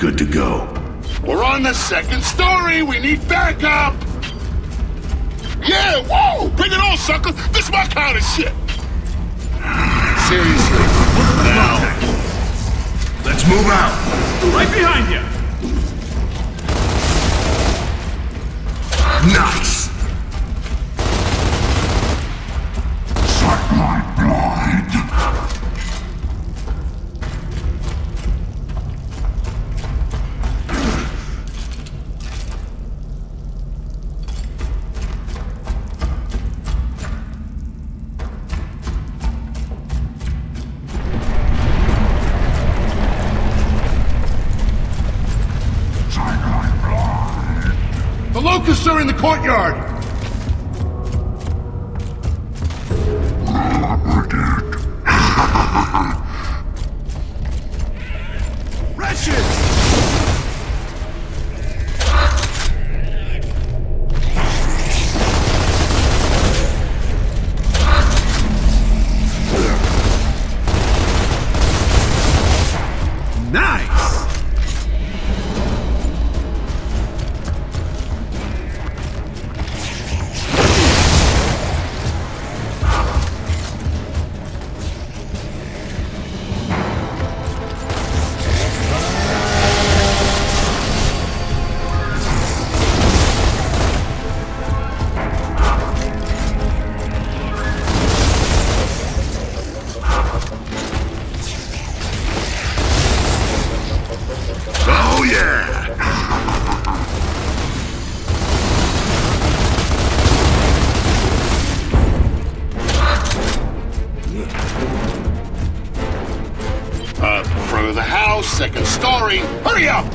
Good to go. We're on the second story. We need backup. Yeah, whoa! Bring it on, sucker. This my kind of shit. Seriously. Now. Let's move out. Right behind you! Nice. The locusts are in the courtyard. Nice! Oh yeah. Of the house, second story. Hurry up!